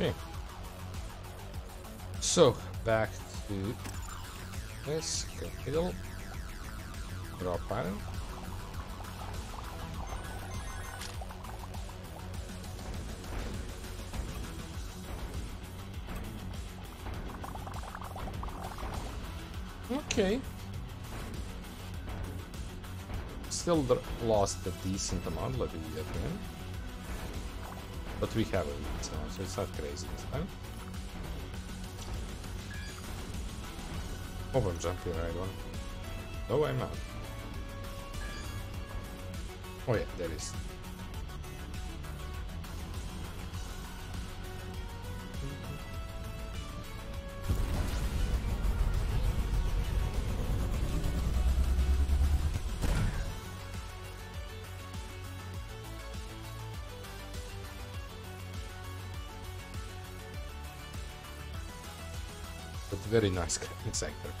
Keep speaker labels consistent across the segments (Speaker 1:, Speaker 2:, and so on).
Speaker 1: Okay. So, back to this capital. Drop iron. Okay. Still lost a decent amount, let me get in. But we have it now, so it's not crazy this time. Oh, I'm jumping right one. No, I'm not. Oh yeah, there is. But very nice sector.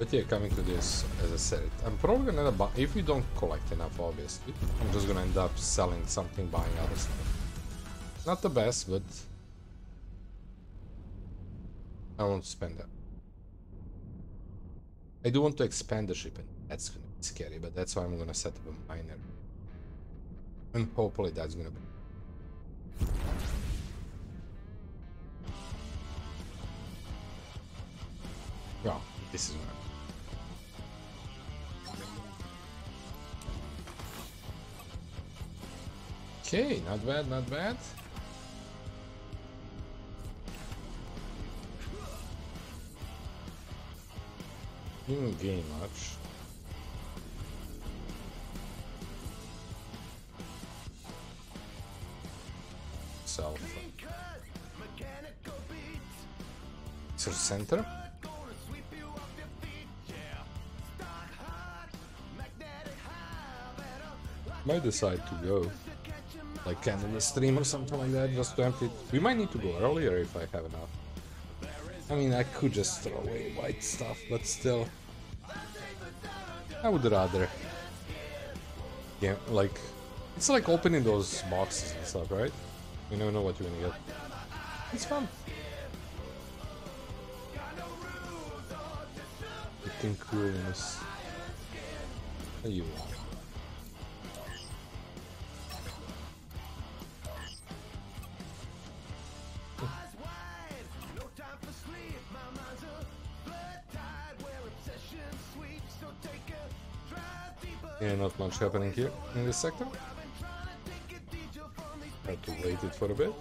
Speaker 1: But yeah, coming to this, as I said, I'm probably gonna end up, if we don't collect enough, obviously, I'm just gonna end up selling something, buying other stuff. Not the best, but I won't spend that. I do want to expand the ship, and that's gonna be scary, but that's why I'm gonna set up a miner. And hopefully that's gonna be... Well, this is gonna Okay, not bad, not bad. Didn't gain much. Self. Search center. Might decide to go like in the stream or something like that, just to empty it. We might need to go earlier if I have enough. I mean, I could just throw away white stuff, but still. I would rather. Yeah, like... It's like opening those boxes and stuff, right? You never know what you're gonna get. It's fun. Looking coolness. You want. Much happening here in this sector. Had to wait it for a bit.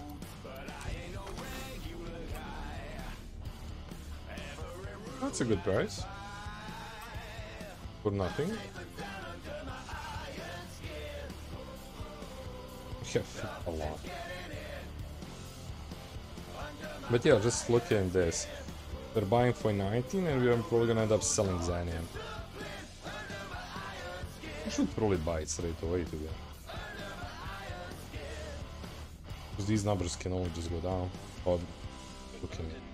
Speaker 1: That's a good price. For nothing. Yeah, a lot. But yeah, just look at this. We're buying for 19 and we're probably gonna end up selling Xanion. I should probably buy it straight away to Because these numbers can only just go down. Mm.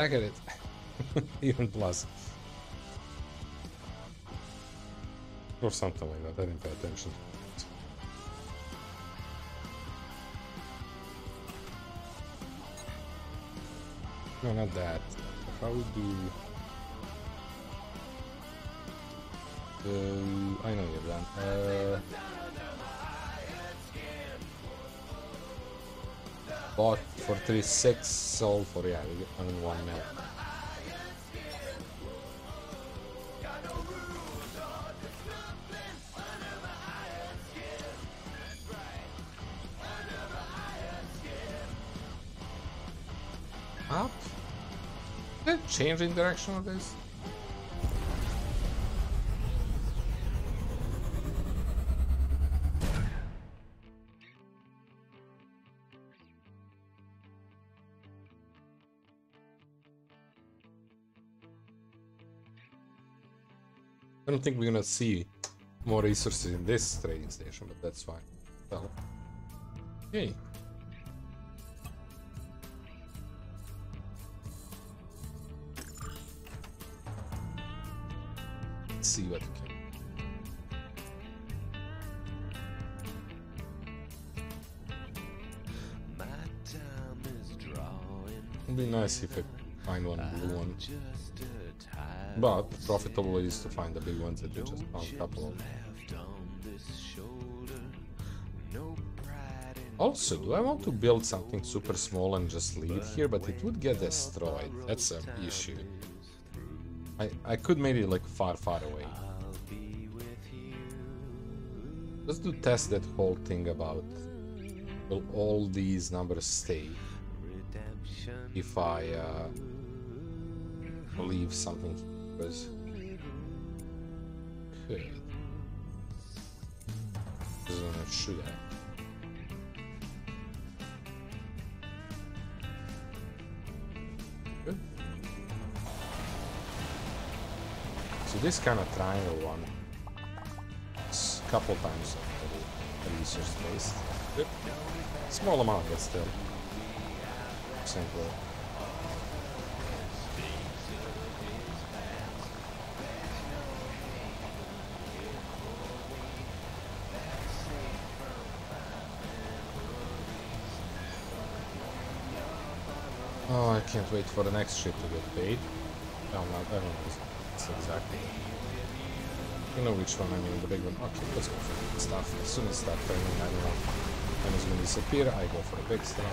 Speaker 1: Back at it. Even plus. Or something like that. I didn't pay attention. No, not that. How do... Uh, I know you're done. Uh, bought for 36, sold for, yeah, on 1 mil. Up? Did it change direction of this? I don't think we're gonna see more resources in this trading station, but that's fine. Well, okay. Let's see what we can. It'd be nice if I find one blue one. But profitable is to find the big ones that we just found a couple of. Also, do I want to build something super small and just leave it here, but it would get destroyed. That's an issue. I, I could make it like far, far away. Let's do test that whole thing about will all these numbers stay if I uh, leave something because okay. Doesn't should I? Good. So this kind of triangle one, it's a couple times the research waste. Good. Small amount, but still. Simple. Can't wait for the next ship to get paid. No, not, I don't know exactly. You know which one I mean, the big one. Okay, let's go for the stuff. As soon as start turning, I don't know. When it's gonna disappear, I go for the big stuff.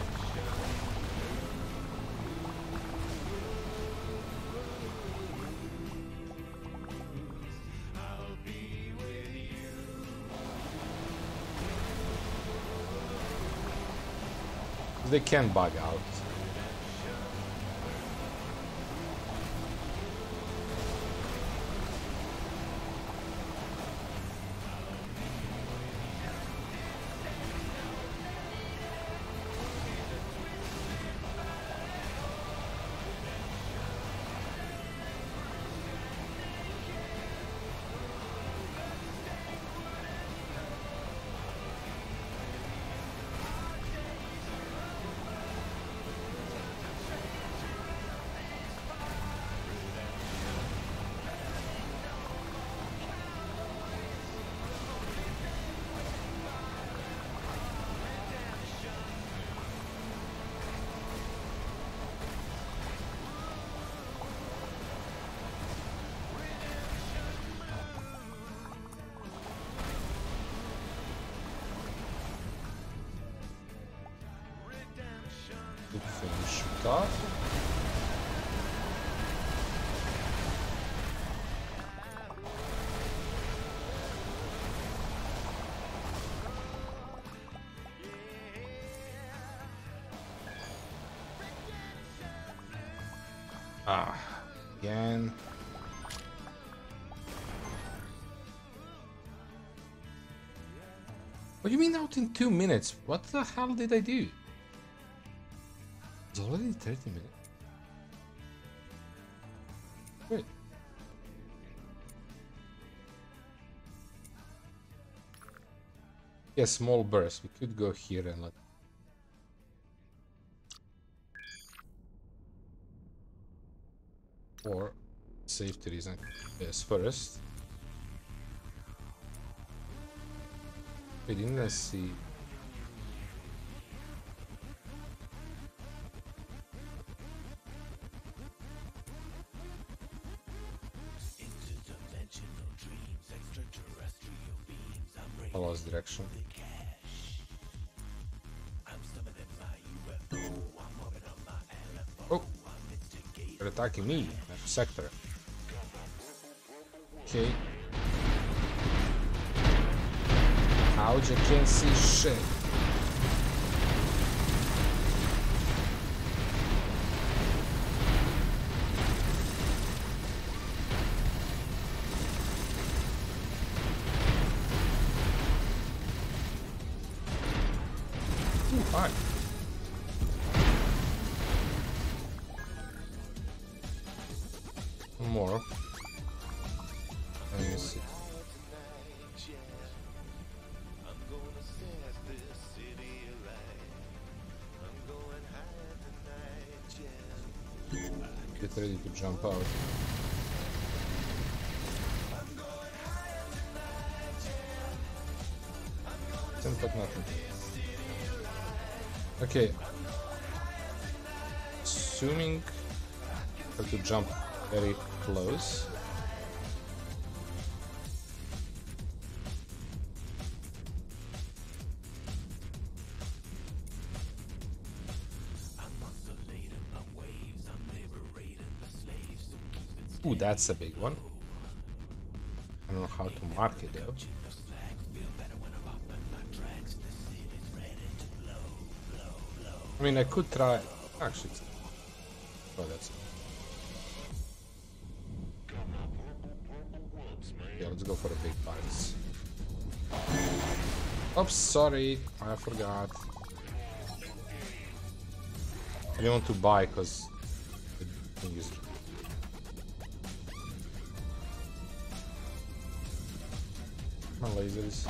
Speaker 1: They can bug out. Finish. Ah, again. What do you mean out in two minutes? What the hell did I do? It's already 30 minutes. Wait. Yeah, small burst. We could go here and let. Or safety reason. Yes, first. We didn't see. Attacking me, sector. Okay. Ouch, I can't see shit. Ooh, fine. Ready to jump out. Ten but nothing. Okay. Assuming I have to jump very close. That's a big one. I don't know how to mark it though. I mean, I could try. Actually, oh, that's. Yeah, let's go for the big bites. Oops, sorry, I forgot. I didn't want to buy because My lasers.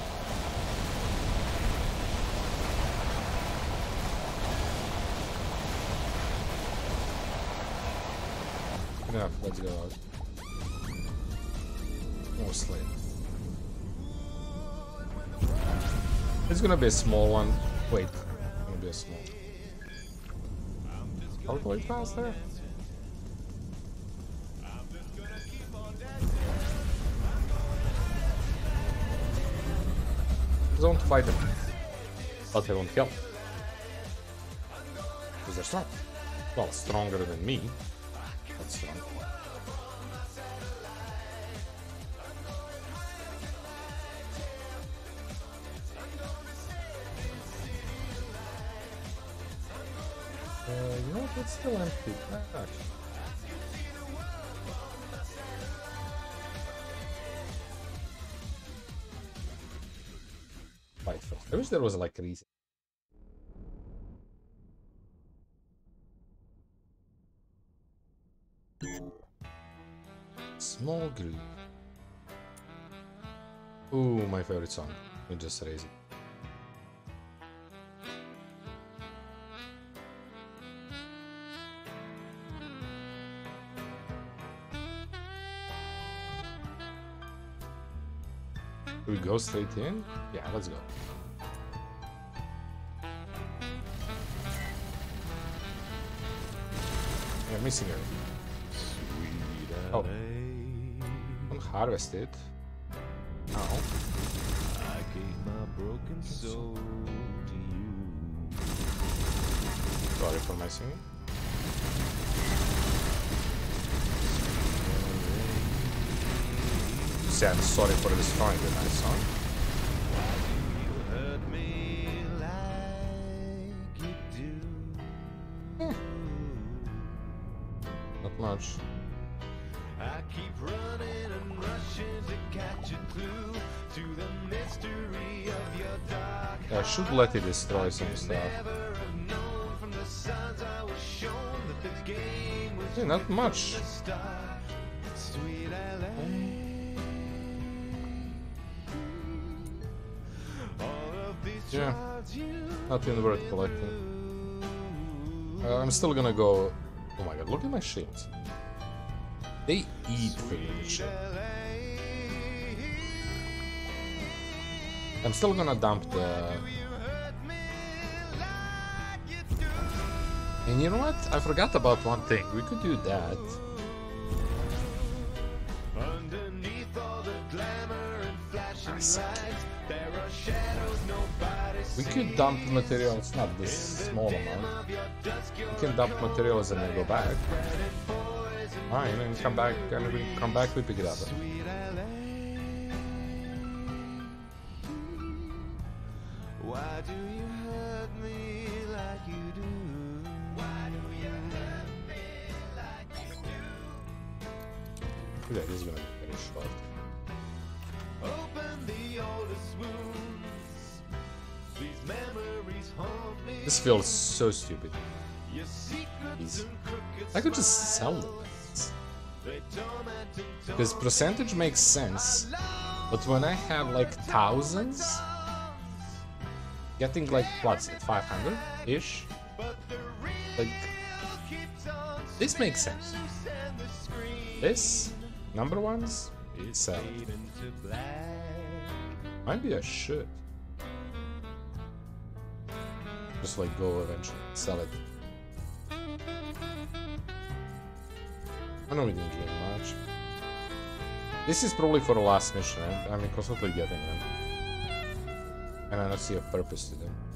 Speaker 1: Enough, let's go out. Slate. It's gonna be a small one. Wait, it's gonna be a small. I'll go past there. Don't fight them. But they won't kill. Because they're strong. Well, stronger than me. That's strong. Uh, you know what? It's still empty. Ah, I wish there was like reason. Small group. Ooh, my favorite song. We just raise it. We go straight in? Yeah, let's go. Missing oh. it. Oh. Don't harvest it. Now.
Speaker 2: I gave my broken soul to you.
Speaker 1: Sorry for my singing. I'm sorry for destroying the nice song.
Speaker 2: I
Speaker 1: should let it destroy some stuff.
Speaker 2: Never have known from the signs I was shown that the game was
Speaker 1: Yeah, not much.
Speaker 2: Sweet LA. All of these
Speaker 1: Yeah.
Speaker 2: you
Speaker 1: Nothing worth collecting. Uh, I'm still gonna go. Oh my god, look at my shields. They eat freaking shit. I'm still gonna dump the. And you know what? I forgot about one thing. We could do that.
Speaker 2: Underneath all the glamour and flashing lights, there are shadows nobody
Speaker 1: We could dump materials, not this small amount.
Speaker 2: Of your dusk, your
Speaker 1: We can dump materials and then go back. Fine, and come back, and we come back, we pick it up.
Speaker 2: Why do you hurt me like you do? Why do you hurt me like you do?
Speaker 1: Yeah, this is gonna be very short.
Speaker 2: Open the oldest wounds. These memories haunt me.
Speaker 1: This feels so stupid.
Speaker 2: Your secrets and crooked
Speaker 1: I could just sell them.
Speaker 2: smiles, they torment and
Speaker 1: Because percentage makes sense, but when I have like thousands, getting like what's it, 500 ish? Like, This makes sense. This, number ones, is sell it. Maybe I should. Just like go eventually, sell it. I know we didn't gain much. This is probably for the last mission, and I'm constantly getting them. And I don't see a purpose to them.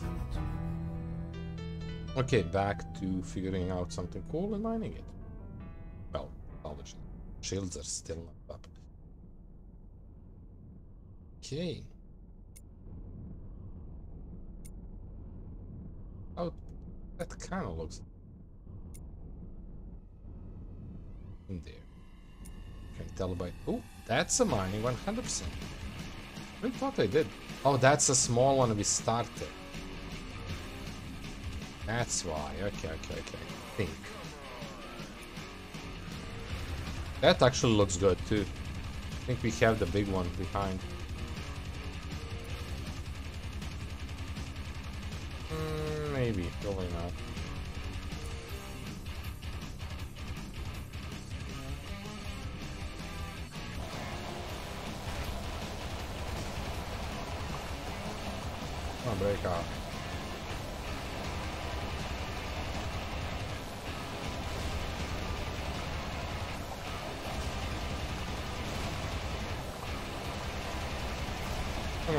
Speaker 1: Guess. Okay, back to figuring out something cool and mining it. Well, salvage. Shields are still up. Okay. Oh, that kind of looks in there. Can tell by. Oh, that's a mining 100%. I thought I did. Oh, that's a small one we started. That's why. Okay, okay, okay. Think. That actually looks good too. I think we have the big one behind. Mm, maybe, probably not. Break off.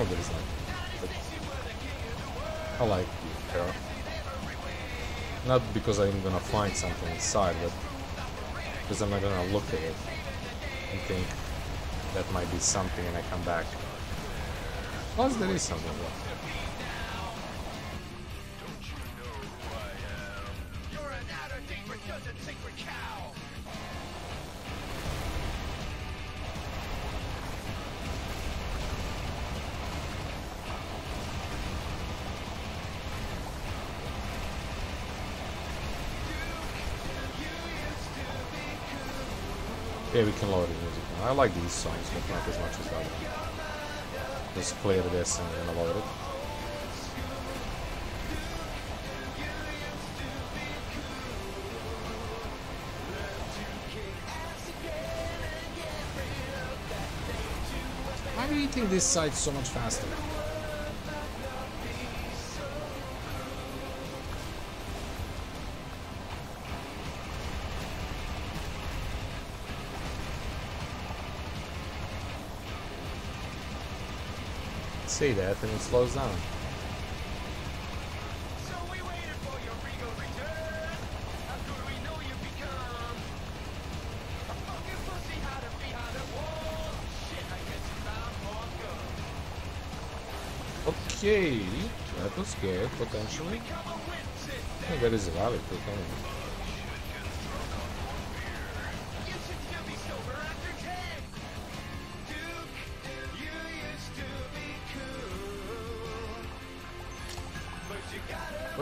Speaker 1: Like, I like arrow. Not because I'm gonna find something inside, but because I'm not gonna look at it and think that might be something and I come back. Plus there is something. Yeah, we can lower the music now. I like these songs, but not as much as that one. Just clear this and then lower it. Why are you eating this side so much faster? Say that and it slows down.
Speaker 2: So we waited for your regal return. How could we know you become a fucking pussy hiding behind a wall? Shit, I guess you found more gun.
Speaker 1: Okay, that was good, potentially.
Speaker 2: Witness.
Speaker 1: Oh, there is a rally too,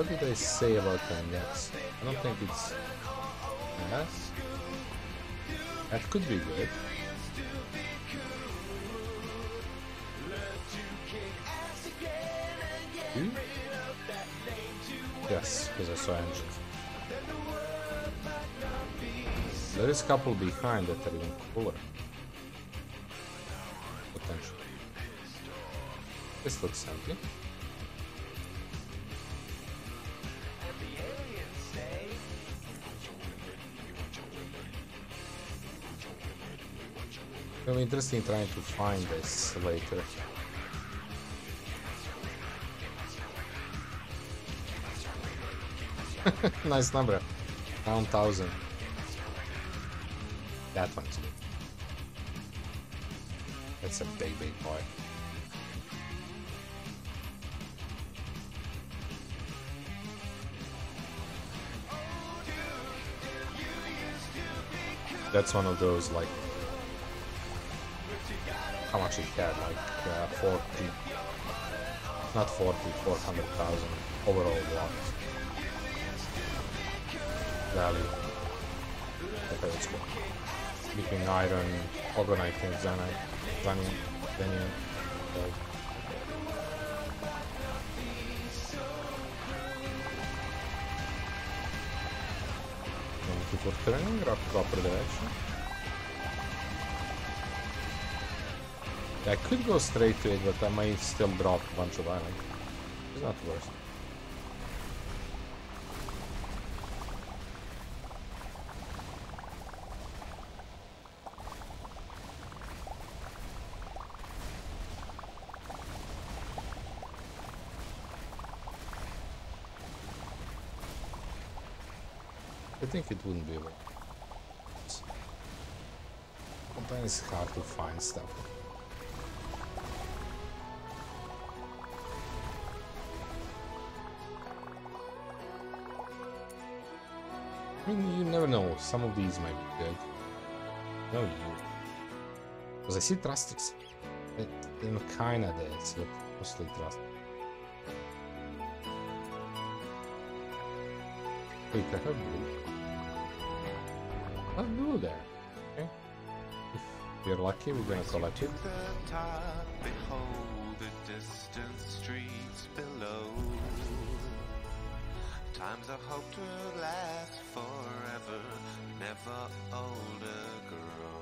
Speaker 1: What did I say about them? Yes. I don't think it's... Yes? That could be good. Hmm? Yes, because I saw engines. There is a couple behind that are even cooler. Potentially. This looks empty. Interesting trying to find this later. nice number. Down thousand. That one's good.
Speaker 2: That's a big, big boy. That's one of those like how much it had like uh, 40 not 40 400,000 overall watt value okay let's go between iron Ogonite and zanite zanite Xanion okay. Thank you for turning rock proper direction. I could go straight to it, but I might still drop a bunch of iron. It's not worse. I think it wouldn't be worth it. Sometimes it's hard to find stuff. Mean, you never know. Some of these might be good. No, you. Because I see Trustix. It, in kinda dead, but mostly Trust. Wait, I have blue. Have blue there. Okay. If we're lucky, we're gonna collect it.
Speaker 1: Top, behold the distant streets below. Times I hope to last forever, never older grow.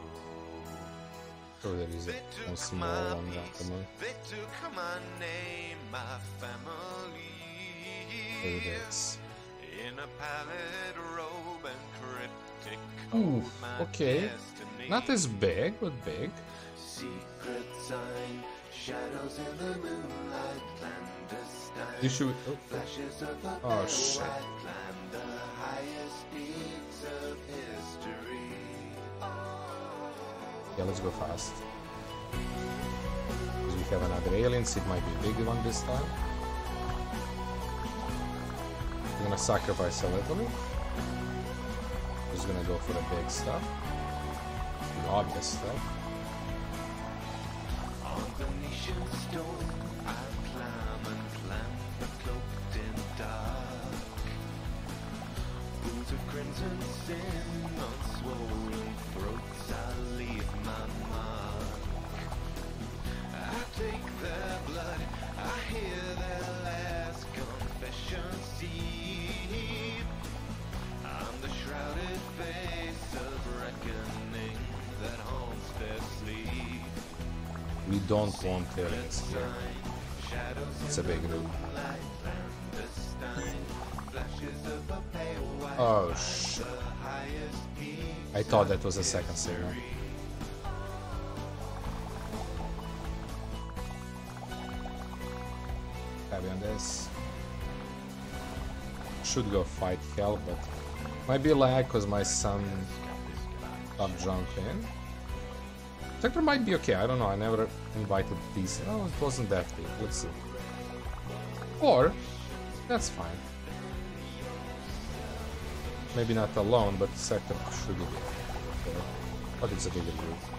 Speaker 2: So there is a,
Speaker 1: They took my peace, they took my name, my family.
Speaker 2: There it is.
Speaker 1: In a pallid robe and cryptic
Speaker 2: Ooh, okay.
Speaker 1: destiny.
Speaker 2: Not as big, but big.
Speaker 1: Secret sign, shadows in the moonlight, clandestine.
Speaker 2: You should. Oh,
Speaker 1: Flashes of the
Speaker 2: Oh, shit.
Speaker 1: land, the highest peaks of history.
Speaker 2: yeah, let's go fast. Because we have another aliens, it might be a big one this time. We're gonna sacrifice a little bit. Just gonna go for the big stuff. The obvious stuff.
Speaker 1: I climb and climb, cloaked in dark. Pools of crimson sin on swollen throats, I leave my mark. I take their blood, I hear their last confession seep. I'm the shrouded face of reckoning
Speaker 2: We don't want aliens here. It's a big room. Oh shit. I thought that was a second signal. Heavy on this. Should go fight hell, but might be lag because my son got drunk in. Sector might be okay, I don't know, I never invited these. Oh, it wasn't that big, let's see. Or, that's fine. Maybe not alone, but sector should be okay. But it's a bigger group.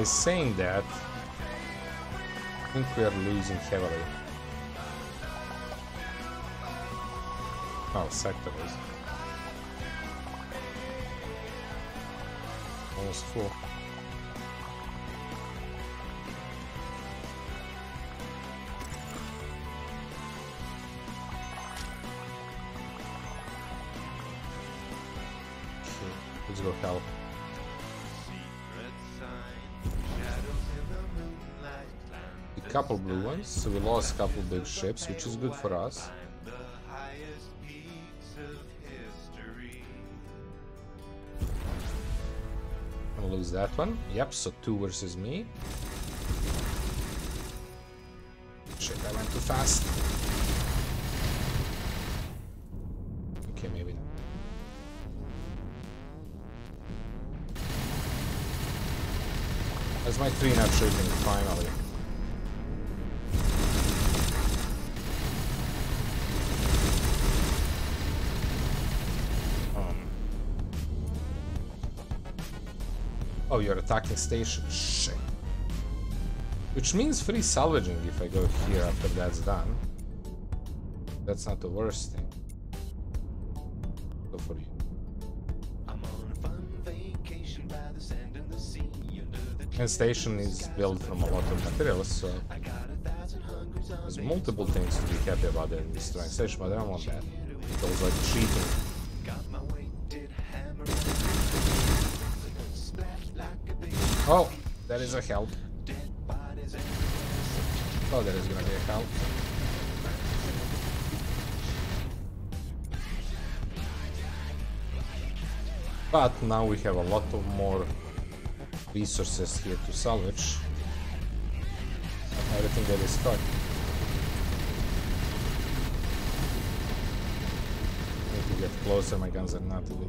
Speaker 2: Now, saying that, I think we are losing heavily. Oh, sector is. Almost full. Let's go help. couple blue ones, so we lost a couple big ships, which is good for us.
Speaker 1: I'm gonna
Speaker 2: lose that one. Yep, so two versus me. Shit, I went too fast. Okay, maybe That's my three, not shooting, finally. You're attacking station. Shit. Which means free salvaging if I go here after that's done. That's not the worst thing. Go for you.
Speaker 1: I'm on a fun vacation by the sand and the sea
Speaker 2: And station is built from a lot of materials, so
Speaker 1: I got a thousand
Speaker 2: there's multiple things to be happy about in this train station, but I don't want that. It feels like cheating. Oh, that is a help. Oh, that is gonna be a help. But now we have a lot of more resources here to salvage. Everything that is stuck. Need to get closer, my guns are not really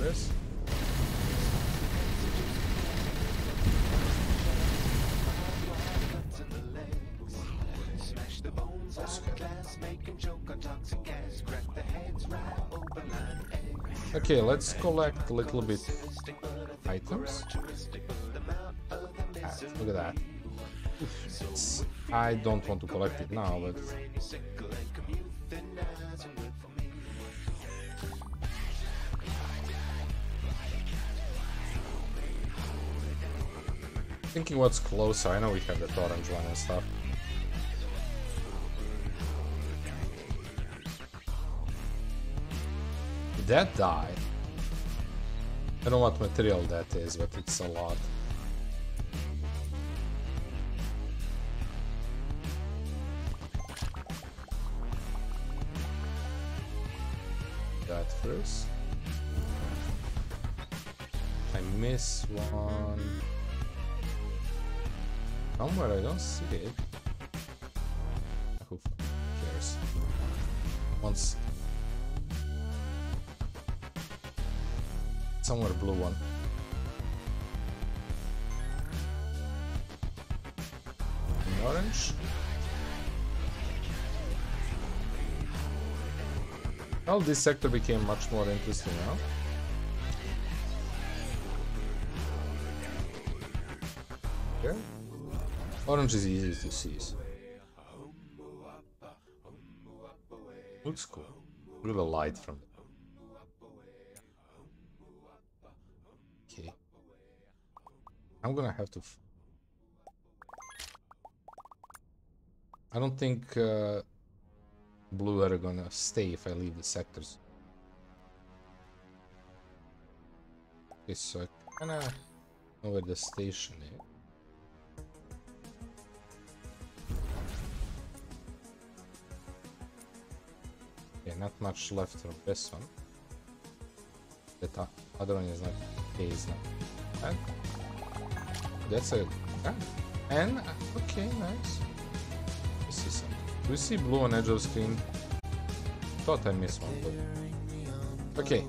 Speaker 2: this. Okay, let's collect a little bit items. Ah, look at that. It's- I don't want to collect it now, but thinking what's closer. I know we have that orange one and stuff. That die? I don't know what material that is, but it's a lot. That first. I miss one. Somewhere I don't see it. Somewhere blue one. An orange. Well, this sector became much more interesting now. Okay. Orange is easy to so- Looks cool. Look at light from it. Okay. I'm gonna have to. I don't think uh, blue are gonna stay if I leave the sectors. Okay, so I kinda know where the station is. Okay, not much left from this one. The other one is not. Okay, is not. And that's a. Ah, and uh, okay, nice. I see something. Do you see blue on edge of screen? Thought I missed one, but okay.